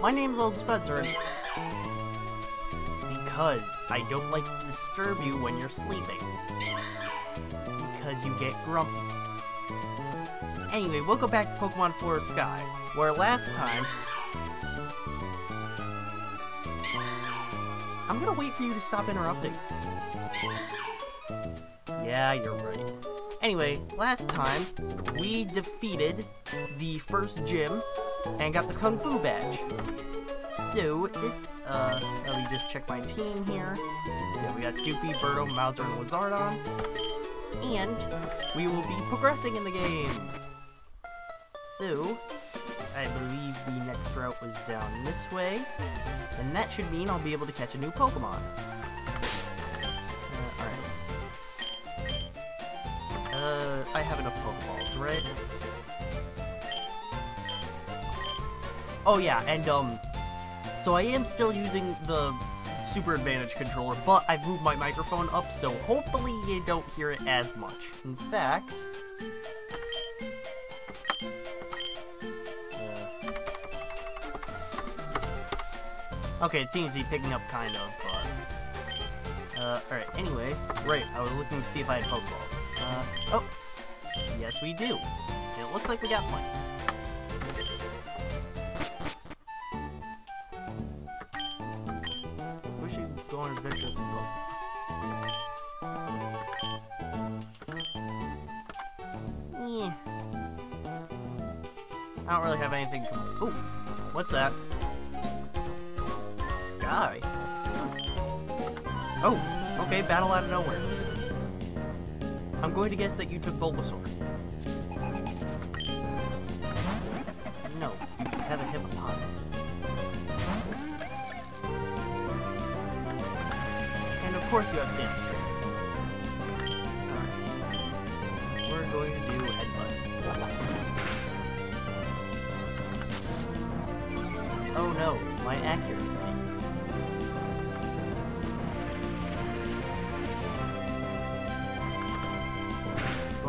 My name's Emerald Spencer. Because I don't like to disturb you when you're sleeping. Because you get grumpy. Anyway, we'll go back to Pokemon Flora Sky, where last time... I'm gonna wait for you to stop interrupting. Yeah, you're right. Anyway, last time, we defeated the first gym and got the Kung Fu badge. So, this, uh, let me just check my team here. So we got Doofy, Birdo, Mauser, and Lizardon. And we will be progressing in the game. So, I believe the next route was down this way. And that should mean I'll be able to catch a new Pokemon. Uh, alright. Uh, I have enough Pokeballs, right? Oh yeah, and um, so I am still using the Super Advantage controller, but I've moved my microphone up, so hopefully you don't hear it as much. In fact, uh, okay, it seems to be picking up kind of, but uh, all right. Anyway, right, I was looking to see if I had Pokeballs. Uh, oh, yes we do. It looks like we got plenty. I don't really have anything. Ooh, what's that? Sky. Hmm. Oh, okay, battle out of nowhere. I'm going to guess that you took Bulbasaur. No, you have a hippopotamus. And of course you have Sand Stream.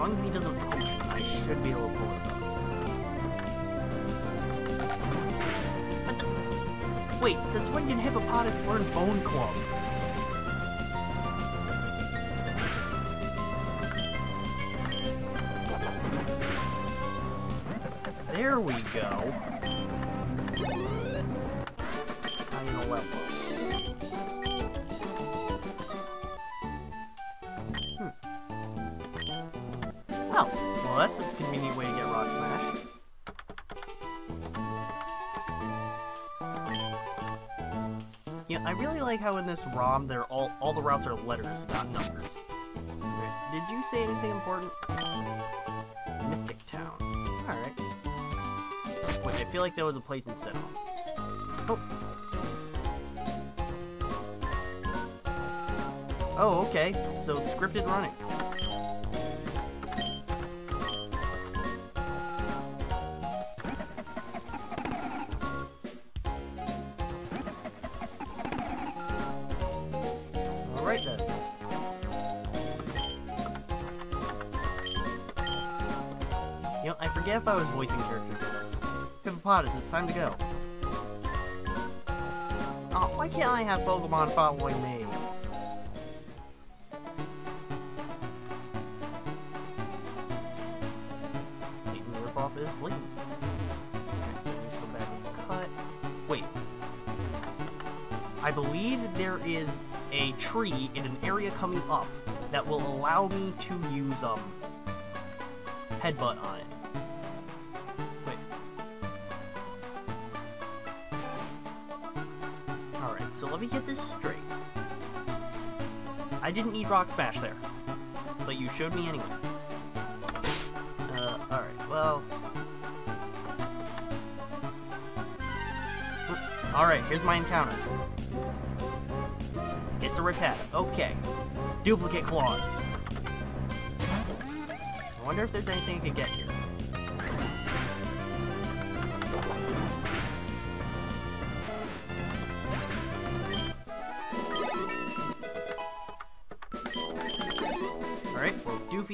Long as he doesn't potion, I should be able to pull this off. Wait, since when did Hippopotas learn Bone Club? There we go. This ROM, they're all all the routes are letters, not numbers. Did you say anything important? Mystic Town. Alright. Wait, I feel like there was a place in Sinnoh. Oh. Oh, okay. So scripted running. It's time to go. Oh, why can't I have Pokemon following me? With cut. Wait. I believe there is a tree in an area coming up that will allow me to use um headbutt on it. So let me get this straight. I didn't need Rock Smash there, but you showed me anyway. Uh, alright, well... Alright, here's my encounter. It's a Rattata. Okay. Duplicate claws. I wonder if there's anything I could get here.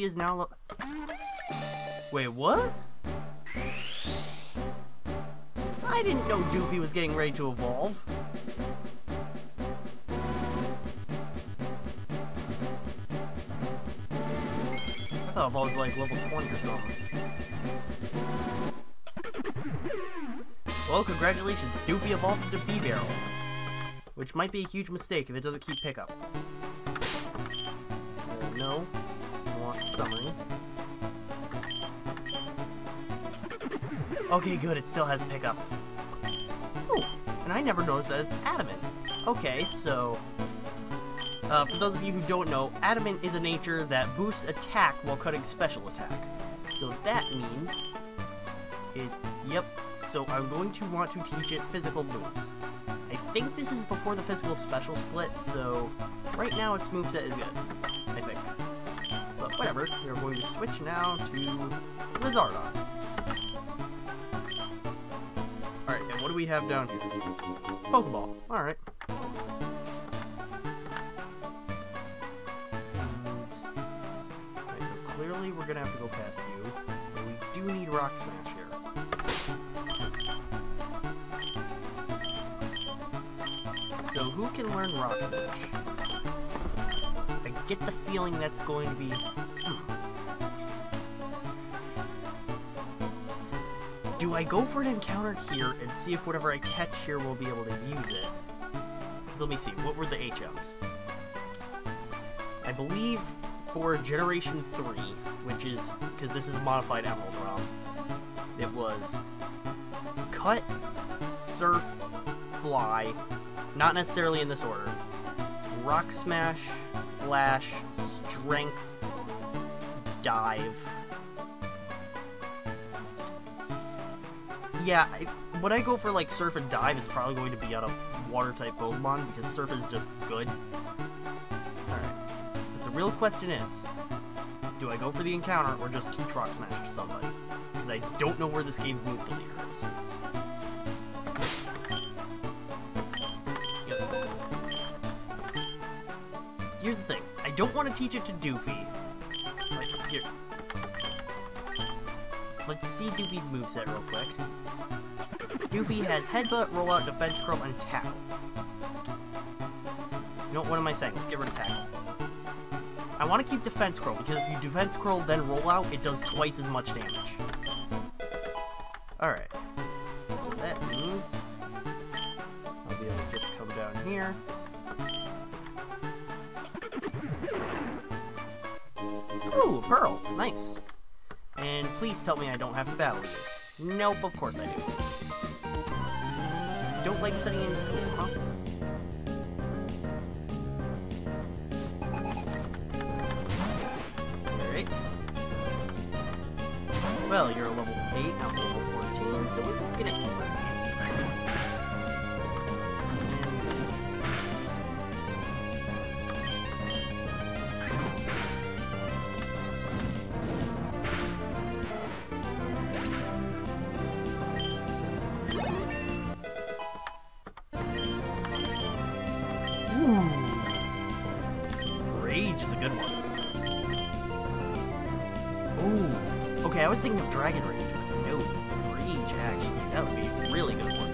Is now Wait, what? I didn't know Doofy was getting ready to evolve. I thought evolved like level 20 or something. Well, congratulations, Doofy evolved into Bibarel. Which might be a huge mistake if it doesn't keep pickup. Okay, good, it still has pickup. Ooh, and I never noticed that it's adamant. Okay, so... Uh, for those of you who don't know, adamant is a nature that boosts attack while cutting special attack. So that means... It... Yep, so I'm going to want to teach it physical moves. I think this is before the physical special split, so right now its moveset is good. I think. But whatever, we're going to switch now to Lizardon. Alright, and what do we have down here? Pokeball. Alright. Alright, so clearly we're gonna have to go past you. But we do need Rock Smash here. So who can learn Rock Smash? I get the feeling that's going to be... Do I go for an encounter here and see if whatever I catch here will be able to use it? Because let me see, what were the HMs? I believe for Generation 3, which is, because this is modified Emerald ROM, it was Cut, Surf, Fly, not necessarily in this order. Rock Smash, Flash, Strength, Dive. Yeah, I, when I go for like Surf and Dive, it's probably going to be out of Water-type Pokemon because Surf is just good. Alright. But the real question is, do I go for the encounter or just teach Rock Smash to somebody? Because I don't know where this game's move deleter is. Here's the thing. I don't want to teach it to Doofy. Like, here. Let's see Doofy's moveset real quick. Doofy has Headbutt, Rollout, Defense Curl, and Tackle. You know, what am I saying? Let's get rid of Tackle. I want to keep Defense Curl, because if you Defense Curl, then Rollout, it does twice as much damage. Alright. So that means... I'll be able to just come down here. Ooh, Pearl. Nice. And please tell me I don't have to battle you. Nope, of course I do. Don't like studying in school, huh? Alright. Well, you're a level 8, I'm level 14, so we're just gonna... Ooh. Okay, I was thinking of Dragon Rage, but no. Rage, actually. That would be a really good one.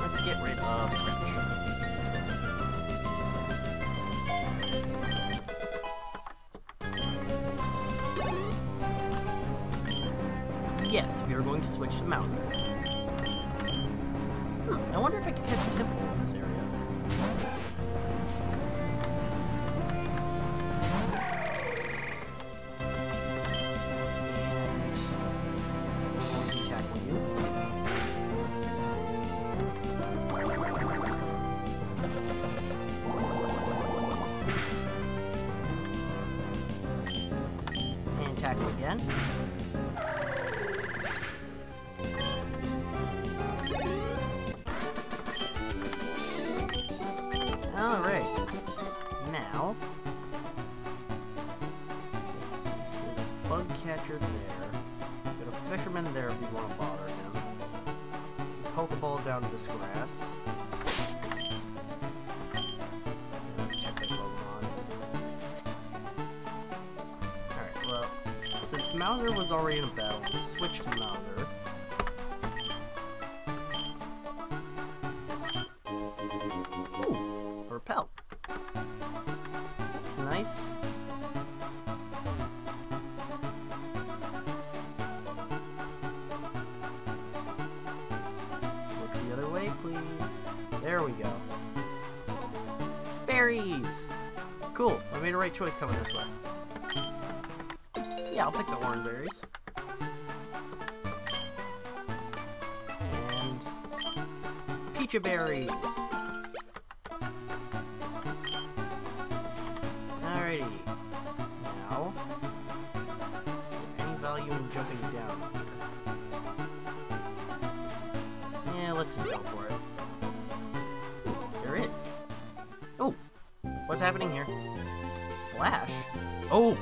Let's get rid of Scratch. Yes, we are going to switch to Mauser. Hmm, I wonder if I can catch a Temple in this area. Alright. Now. Let's see. So bug catcher there. Got a fisherman there if you want to bother him. There's a Pokeball down to this grass. Alright, well, since Mauser was already in a battle, let's switch to Mauser. Yeah, I'll pick the orange berries. And... Peachy berries! Alrighty. Now... Any value in jumping down? Yeah, let's just go for it. There is. Oh! What's happening here? Flash? Oh!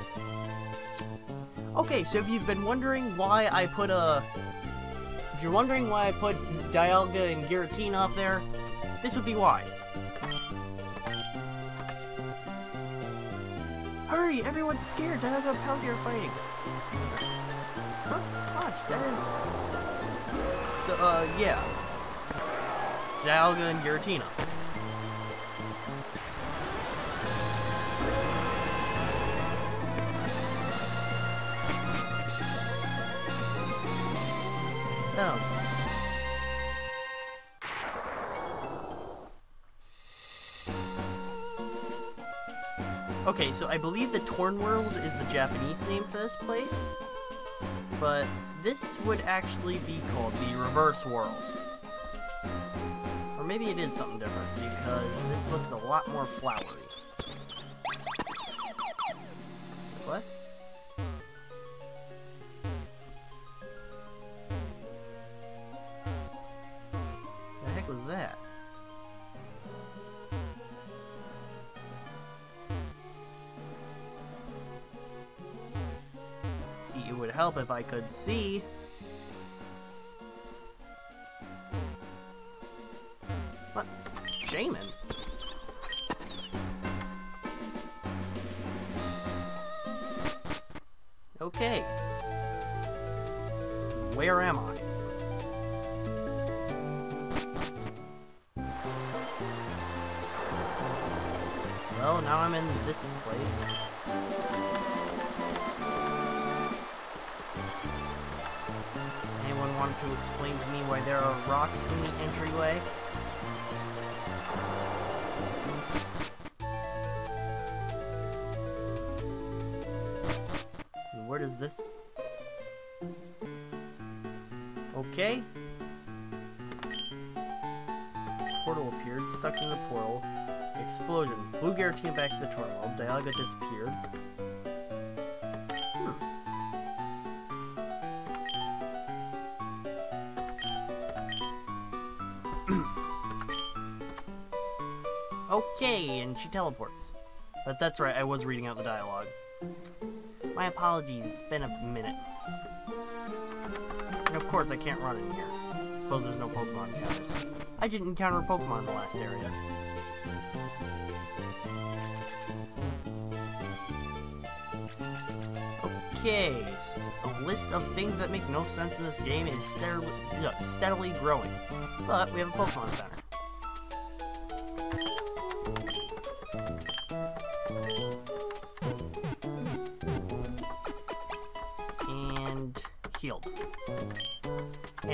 Okay, so if you've been wondering why I put a... If you're wondering why I put Dialga and Giratina up there, this would be why. Hurry! Everyone's scared! Dialga and Palkia are fighting! Huh? Watch, that is... So, uh, yeah. Dialga and Giratina. Oh. Okay, so I believe the Torn World is the Japanese name for this place, but this would actually be called the Reverse World. Or maybe it is something different, because this looks a lot more flowery. Could see. What? Shaymin? Okay. Where am I? Well, now I'm in this place. To explain to me why there are rocks in the entryway? Where does this... Okay. Portal appeared, sucked in the portal. Explosion. Blue Giratina back to the terminal. Dialga disappeared. She teleports. But that's right, I was reading out the dialogue. My apologies, it's been a minute. And of course, I can't run in here. Suppose there's no Pokemon encounters. I didn't encounter a Pokemon in the last area. Okay, a list of things that make no sense in this game is steadily, steadily growing. But we have a Pokemon Center.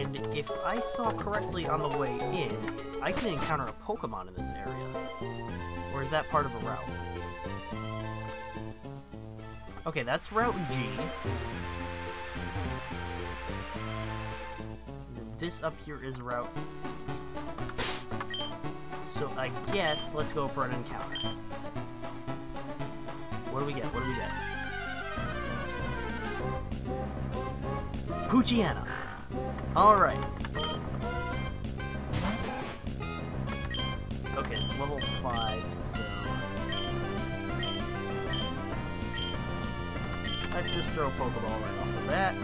And if I saw correctly on the way in, I can encounter a Pokemon in this area. Or is that part of a route? Okay, that's Route G. This up here is Route C. So I guess let's go for an encounter. What do we get? What do we get? Poochyena. Alright. Okay, it's level 5, so... Let's just throw a Pokeball right off bat.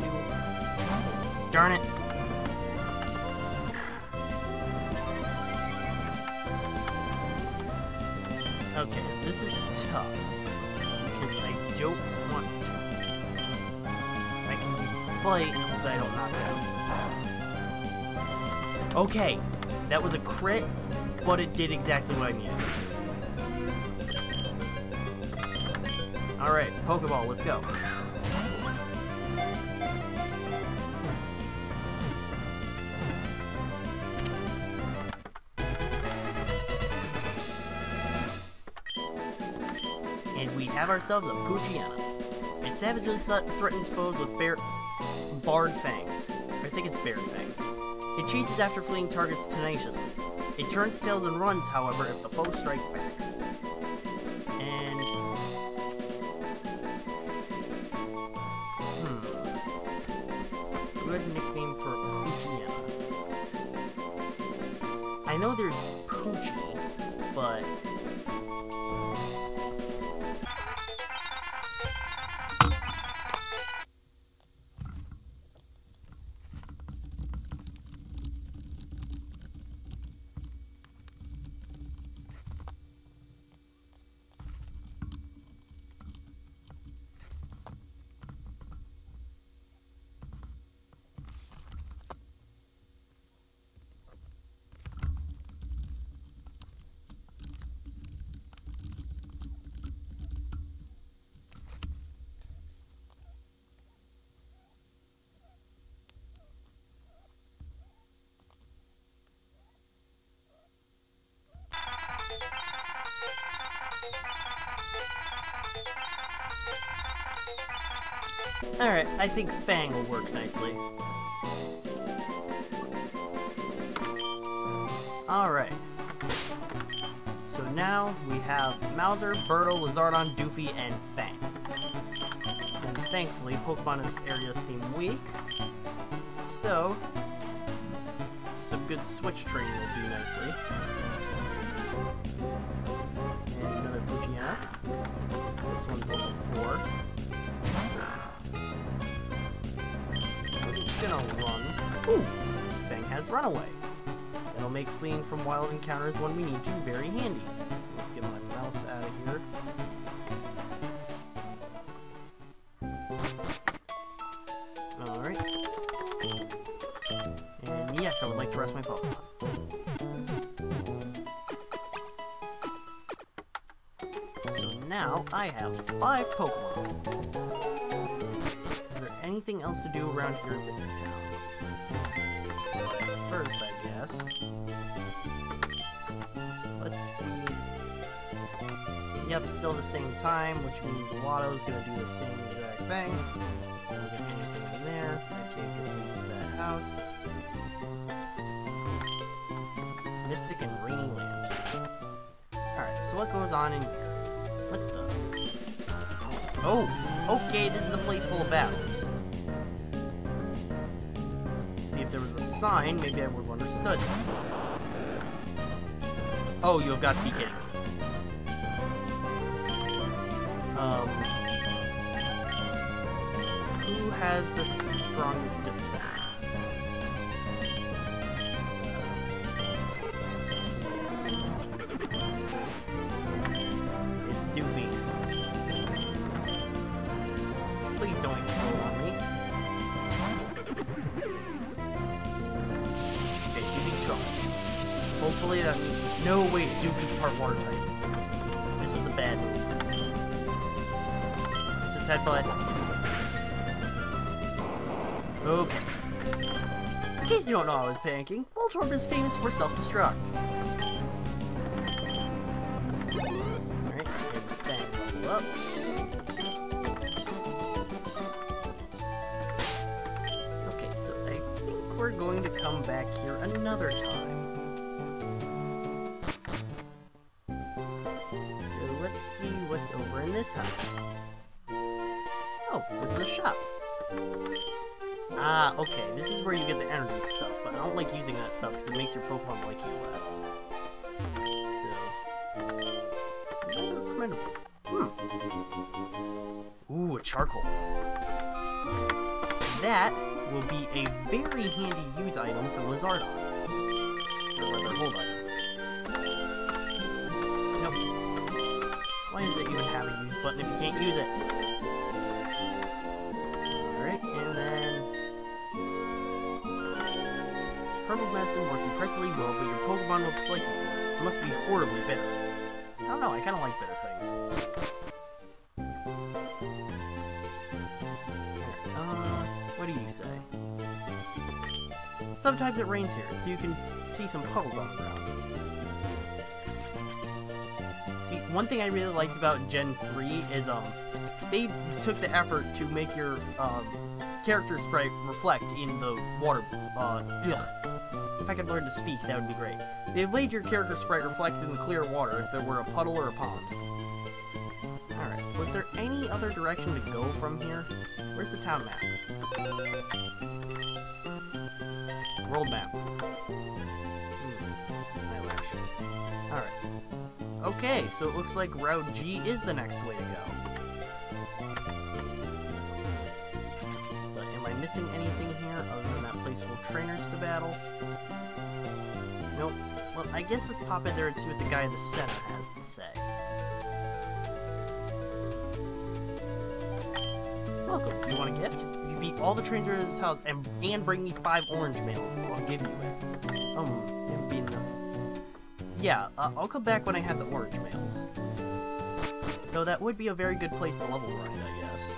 Two. Darn it. Okay, this is tough. Because I don't I don't. Okay, that was a crit, but it did exactly what I needed. Alright, Pokeball, let's go. And we have ourselves a Poochyena. It savagely threatens foes with bare barred fangs. I think it's bared fangs. It chases after fleeing targets tenaciously. It turns tails and runs, however, if the foe strikes back. And... Hmm. Good nickname for Poochyena. I know there's Poochie, but Alright, I think Fang will work nicely. Alright. So now we have Mauser, Birdo, Lizardon, Doofy, and Fang. And thankfully, Pokemon in this area seem weak. So, some good switch training will do nicely. Ooh! Fang has Runaway. That'll make fleeing from wild encounters when we need to very handy. Let's get my mouse out of here. Alright. And yes, I would like to rest my Pokemon. So now I have five Pokemon Is there anything else to do around here in Mystic Town? First, I guess. Let's see. Yep, still the same time, which means Lotto's gonna do the same exact thing. Don't get anything in there. I can't get things to that house. Mystic and Rainy Land. Alright, so what goes on in here? What the? Oh! Okay, this is a place full of battles. Sign, maybe I would have understood. Oh, you have got to be kidding Um, who has the strongest defense? Just headbutt. Okay. In case you don't know I was panicking, Voltorb is famous for self-destruct. Okay, so I think we're going to come back here another time. So let's see what's over in this house? This is a shop. Ah, okay, this is where you get the energy stuff, but I don't like using that stuff because it makes your Pokemon like you less. So, commendable. Hmm. Ooh, a charcoal. That will be a very handy use item for Lizardon. Well, but your Pokemon will dislike you. It must be horribly bitter. I don't know, I kinda like bitter things. Uh, what do you say? Sometimes it rains here, so you can see some puddles on the ground. See, one thing I really liked about Gen 3 is um, they took the effort to make your um, character sprite reflect in the water. Uh, ugh. If I could learn to speak, that would be great. They have made your character sprite reflect in the clear water if there were a puddle or a pond. Alright, was there any other direction to go from here? Where's the town map? World map. Hmm. Alright. Okay, so it looks like Route G is the next way to go. Of trainers to battle? Nope. Well, I guess let's pop in there and see what the guy in the center has to say. Welcome. You want a gift? If you beat all the trainers in this house and and bring me five orange mails, I'll give you it. Um, and them. Yeah, uh, I'll come back when I have the orange mails. Though that would be a very good place to level grind, I guess.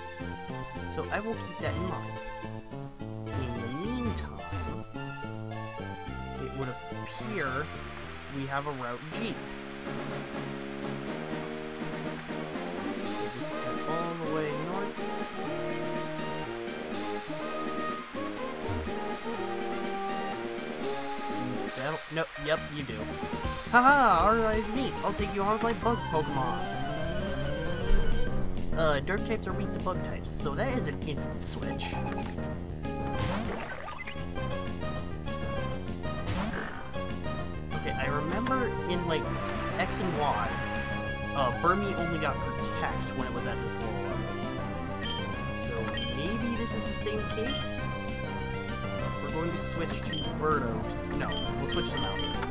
So I will keep that in mind. Would appear we have a Route G. All the way north. No, yep, you do. Haha, alright, neat. I'll take you on with my bug Pokemon. Uh, dirt types are weak to bug types, so that is an instant switch. Like X and Y, uh, Burmy only got Protect when it was at this level. So maybe this is the same case? We're going to switch to Birdo. No, we'll switch them out.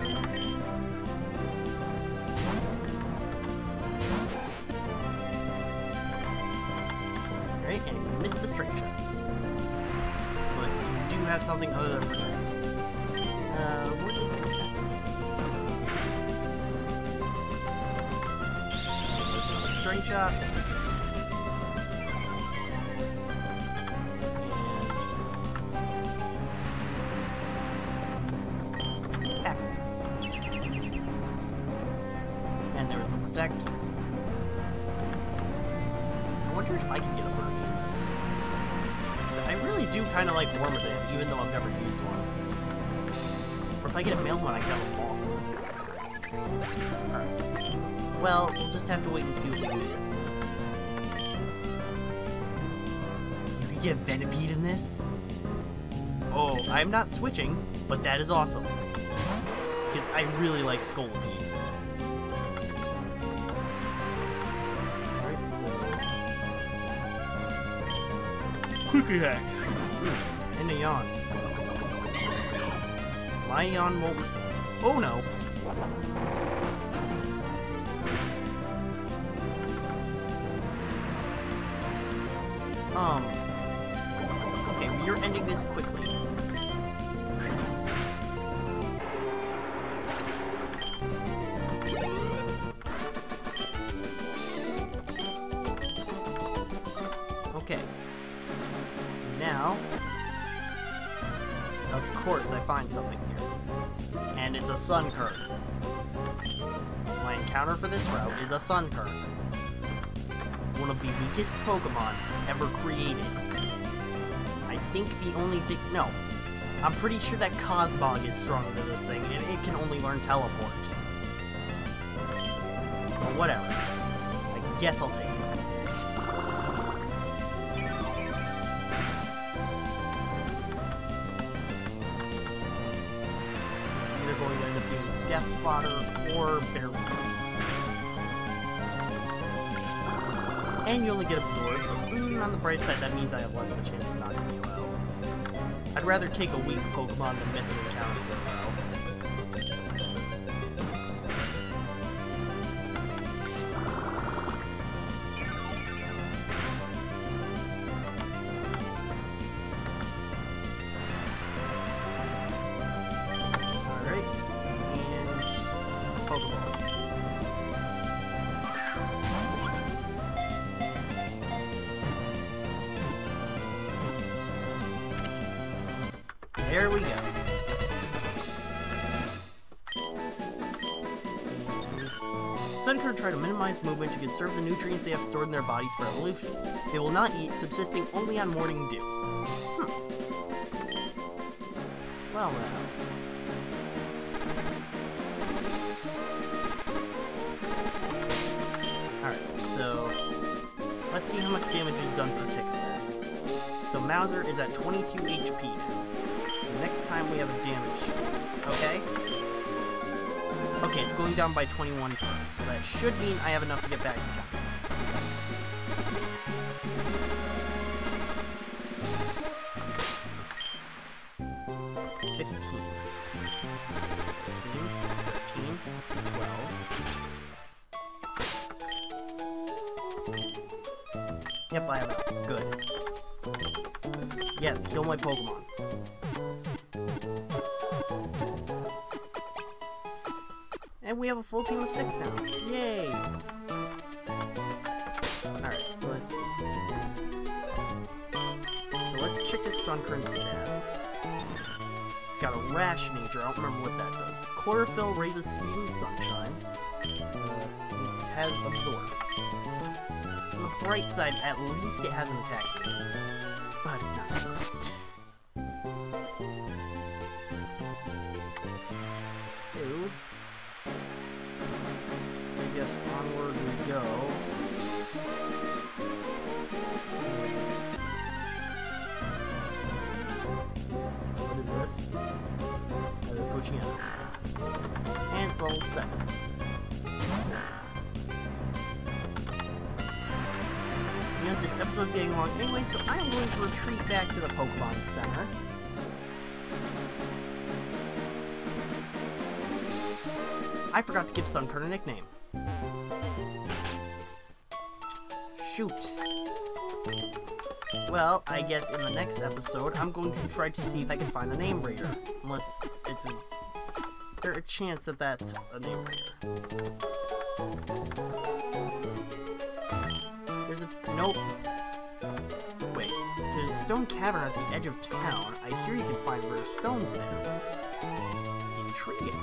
Do kind of like Wormadam, even though I've never used one. Or if I get a male one, I can have a ball. Alright. Well, we'll just have to wait and see what we can do. You can get Venipede in this? Oh, I'm not switching, but that is awesome. Because I really like Scolipede. Alright, so... Quick Attack! And a yawn. My yawn won't... Oh no! Find something here. And it's a Sunkern. My encounter for this route is a Sunkern one of the weakest Pokemon ever created. I think the only thing... No. I'm pretty sure that Cosmog is stronger than this thing, and it can only learn Teleport. But whatever. I guess I'll take And you only get absorbed, so mm, on the bright side, that means I have less of a chance of knocking you out. I'd rather take a weak Pokemon than miss an encounter for. Conserve the nutrients they have stored in their bodies for evolution. They will not eat, subsisting only on morning dew. Hmm. Well, well. So... Let's see how much damage is done per tick. So Mauser is at 22 HP. So next time we have a damage... Okay? Okay, it's going down by 21 points, that should mean I have enough to get back to town. Yep, I have enough. Good. Yes, kill my Pokemon. Check this Sunkern stats. It's got a rash nature, I don't remember what that does. Chlorophyll raises speed in sunshine. Uh, it has absorb. On the bright side, at least it has an attack. But it's not retreat back to the Pokemon Center. I forgot to give Sunkern a nickname. Shoot. Well, I guess in the next episode, I'm going to try to see if I can find the name rater. Unless it's a... There's a chance that that's a name rater. There's a... Nope. Stone cavern at the edge of town. I hear you can find rare stones there. Intriguing.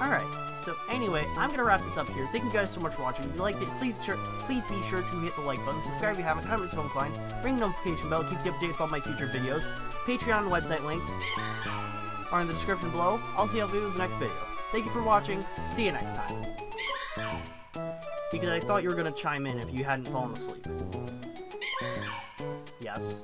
Alright, so anyway, I'm gonna wrap this up here. Thank you guys so much for watching. If you liked it, please, sure, please be sure to hit the like button, subscribe if you haven't, comment if you inclined, ring the notification bell, keeps you updated with all my future videos. Patreon and website links are in the description below. I'll see you in the next video. Thank you for watching. See you next time. Because I thought you were gonna chime in if you hadn't fallen asleep. Yes.